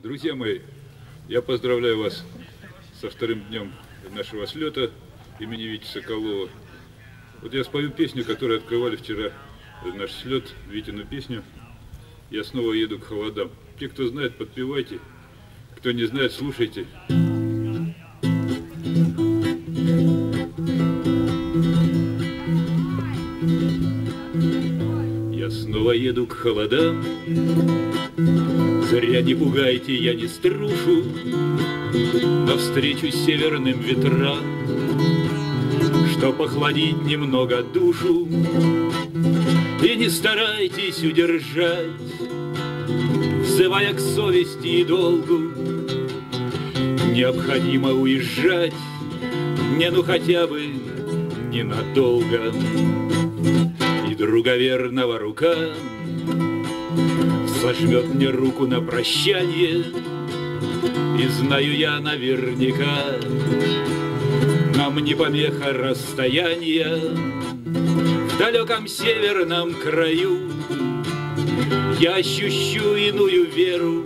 Друзья мои, я поздравляю вас со вторым днем нашего слета имени Вити Соколова. Вот я спою песню, которую открывали вчера наш слет, Витину песню. Я снова еду к холодам. Те, кто знает, подпевайте. Кто не знает, слушайте. Снова еду к холодам. Зря не пугайте, я не струшу Навстречу северным ветрам. Что похладить немного душу И не старайтесь удержать Взывая к совести и долгу. Необходимо уезжать Не ну хотя бы ненадолго друга верного рука. Сожмет мне руку на прощание И знаю я наверняка Нам не помеха расстояния. В далеком северном краю Я ощущу иную веру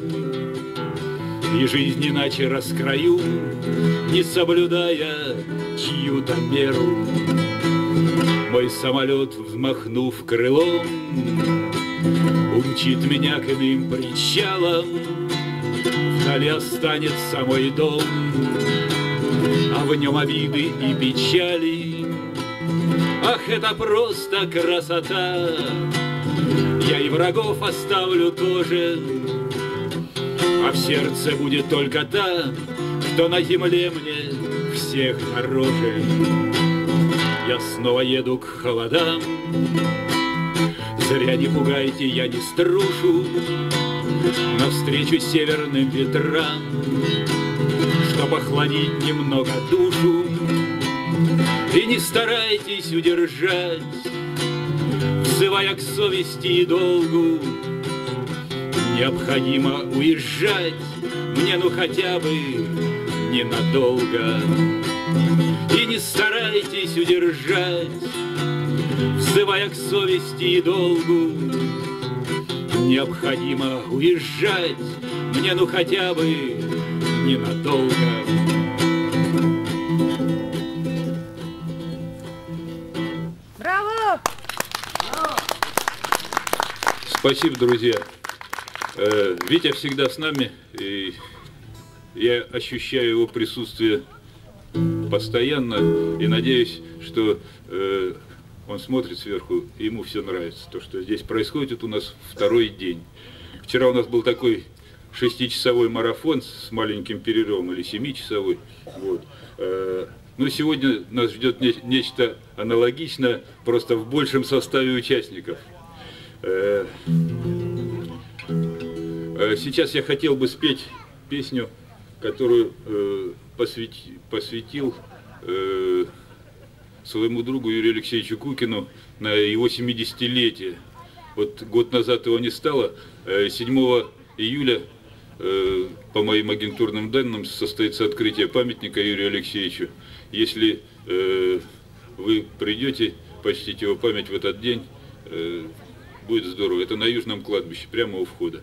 И жизнь иначе раскрою Не соблюдая чью-то меру Мой самолет, взмахнув крылом Умчит меня к иным причалам, Вдали останется мой дом, А в нем обиды и печали. Ах, это просто красота! Я и врагов оставлю тоже, А в сердце будет только та, Кто на земле мне всех дороже. Я снова еду к холодам, Зря не пугайте, я не струшу Навстречу северным ветрам Чтоб охладить немного душу. И не старайтесь удержать Взывая к совести и долгу. Необходимо уезжать Мне ну хотя бы ненадолго. И не старайтесь удержать взывая к совести и долгу. Необходимо уезжать мне, ну хотя бы ненадолго. Браво! Спасибо, друзья. Э, Витя всегда с нами, и я ощущаю его присутствие постоянно, и надеюсь, что э, он смотрит сверху, и ему все нравится. То, что здесь происходит у нас второй день. Вчера у нас был такой шестичасовой марафон с маленьким перерывом, или семичасовой. Вот. Э, ну, сегодня нас ждет нечто аналогичное, просто в большем составе участников. Э, э, сейчас я хотел бы спеть песню, которую посвятил своему другу Юрию Алексеевичу Кукину на его 70-летие. Вот год назад его не стало, 7 э, июля, э, по моим агентурным данным, состоится открытие памятника Юрию Алексеевичу. Если э, вы придете почтить его память в этот день, будет здорово. Это на Южном кладбище, прямо у входа.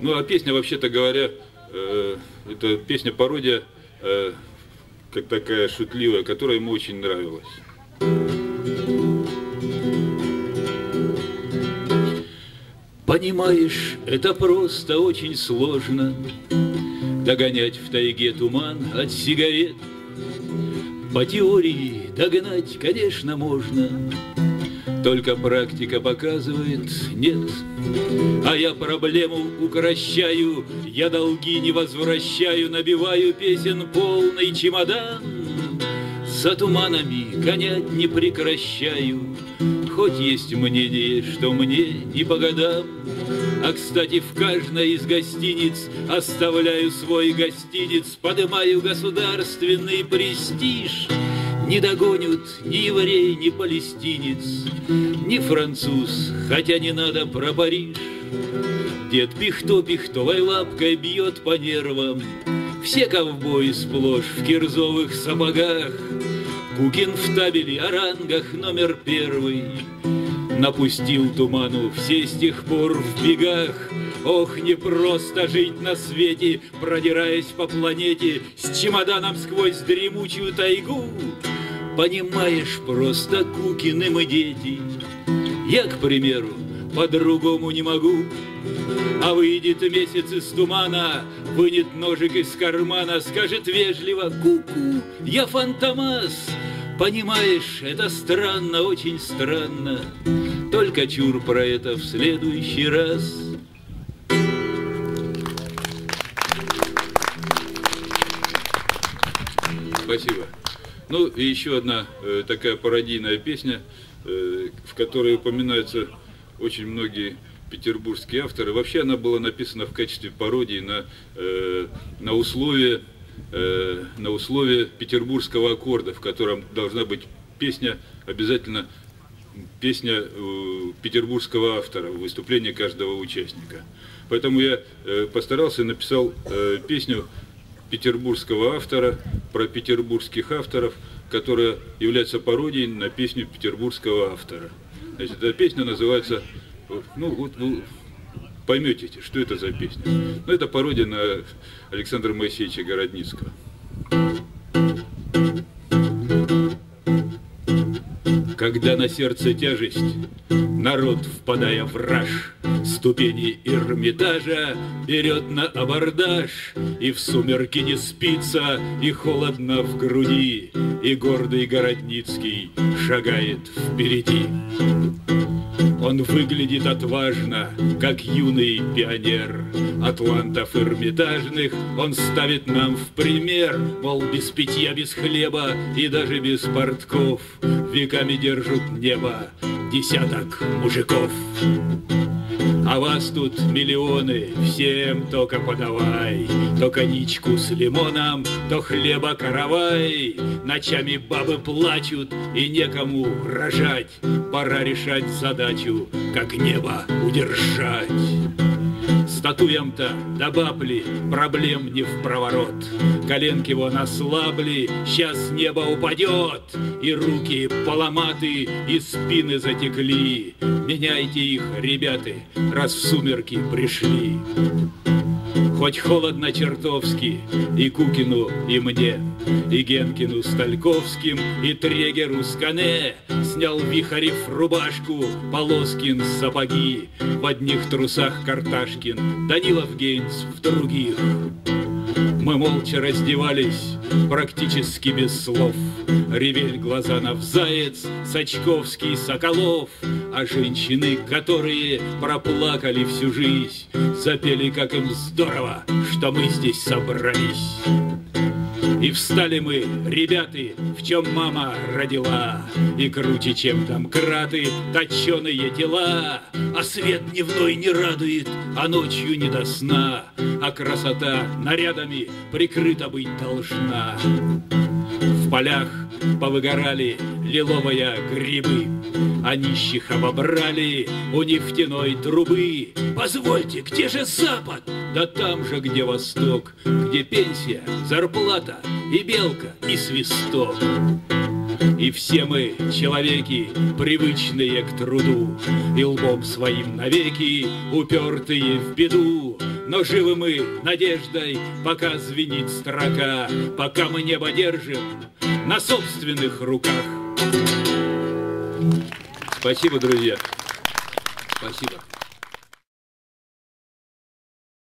Ну а песня, вообще-то говоря, это песня-пародия как такая шутливая, которая ему очень нравилась. Понимаешь, это просто очень сложно Догонять в тайге туман от сигарет По теории догнать, конечно, можно Только практика показывает нет А я проблему укращаю Я долги не возвращаю Набиваю песен полный чемодан. За туманами гонять не прекращаю Хоть есть мнение, что мне не по годам. А, кстати, в каждой из гостиниц Оставляю свой гостиниц Подымаю государственный престиж Не догонят ни еврей, ни палестинец Ни француз, хотя не надо про Париж. Дед пихто пихтовой лапкой бьет по нервам Все ковбои сплошь в кирзовых сапогах. Кукин в табеле о рангах номер первый Напустил туману все с тех пор в бегах. Ох, не просто жить на свете, продираясь по планете С чемоданом сквозь дремучую тайгу. Понимаешь, просто Кукины мы дети. Я, к примеру, по-другому не могу. А выйдет месяц из тумана, вынет ножик из кармана, скажет вежливо «Ку-ку, я Фантомас». Понимаешь, это странно, очень странно, только чур про это в следующий раз. Спасибо. Ну и еще одна э, такая пародийная песня, э, в которой упоминаются очень многие петербургские авторы. Вообще она была написана в качестве пародии на, э, на условия э, на условия петербургского аккорда, в котором должна быть песня обязательно песня э, петербургского автора, выступление каждого участника. Поэтому я э, постарался и написал песню петербургского автора про петербургских авторов, которая является пародией на песню петербургского автора. Значит, эта песня называется ну, вот вы поймете, что это за песня. Ну, это пародия на Александра Моисеевича Городницкого. Когда на сердце тяжесть, народ, впадая в раж, Ступени Эрмитажа берет на абордаж, И в сумерки не спится, и холодно в груди, И гордый Городницкий шагает впереди. Он выглядит отважно, как юный пионер. Атлантов эрмитажных он ставит нам в пример, Мол, без питья, без хлеба и даже без портков Веками держат небо десяток мужиков. А вас тут миллионы, всем только подавай, То коньячку с лимоном, то хлеба каравай. Ночами бабы плачут и некому рожать, Пора решать задачу, как небо удержать. Статуям-то до бабли проблем не в проворот. Коленки вон ослабли, сейчас небо упадет, И руки поломаты, и спины затекли. Меняйте их, ребята, раз в сумерки пришли. Хоть холодно чертовски и Кукину, и мне, И Генкину с и Трегеру с Снял Вихарев рубашку, Полоскин сапоги, В одних трусах Карташкин, Данилов Гейнс в других. Мы молча раздевались, практически без слов. Ревель глаза на заяц, Сачковский, Соколов, А женщины, которые проплакали всю жизнь, Запели, как им здорово, что мы здесь собрались. И встали мы, ребята, в чем мама родила, И круче, чем там краты, точеные тела, А свет дневной не радует, а ночью не до сна, А красота нарядами прикрыта быть должна. В полях повыгорали лиловые грибы, А нищих обобрали у нефтяной трубы. Позвольте, где же Запад? Да там же, где Восток, Где пенсия, зарплата и белка, и свисток. И все мы, человеки, привычные к труду, И лбом своим навеки, упертые в беду. Но живы мы надеждой, пока звенит строка, Пока мы небо держим на собственных руках. Спасибо, друзья. Спасибо.